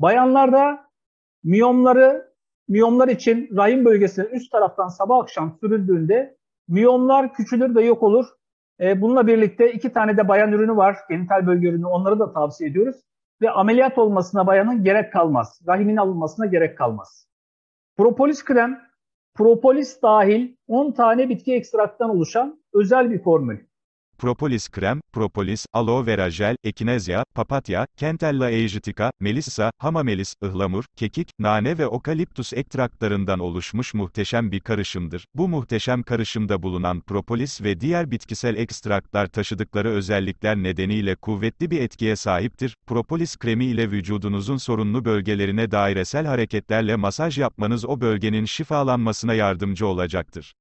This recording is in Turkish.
Bayanlarda miyomları, miyomlar için rahim bölgesine üst taraftan sabah akşam sürüldüğünde miyomlar küçülür ve yok olur. E, bununla birlikte iki tane de bayan ürünü var. Genital bölge ürünü onları da tavsiye ediyoruz. Ve ameliyat olmasına bayanın gerek kalmaz. Rahimin alınmasına gerek kalmaz. Propolis krem, propolis dahil 10 tane bitki ekstraktan oluşan özel bir formül. Propolis krem, propolis, aloe vera jel, ekinezya, papatya, Centella aegitica, melissa, hamamelis, ıhlamur, kekik, nane ve okaliptus ekstraktlarından oluşmuş muhteşem bir karışımdır. Bu muhteşem karışımda bulunan propolis ve diğer bitkisel ekstraklar taşıdıkları özellikler nedeniyle kuvvetli bir etkiye sahiptir. Propolis kremi ile vücudunuzun sorunlu bölgelerine dairesel hareketlerle masaj yapmanız o bölgenin şifalanmasına yardımcı olacaktır.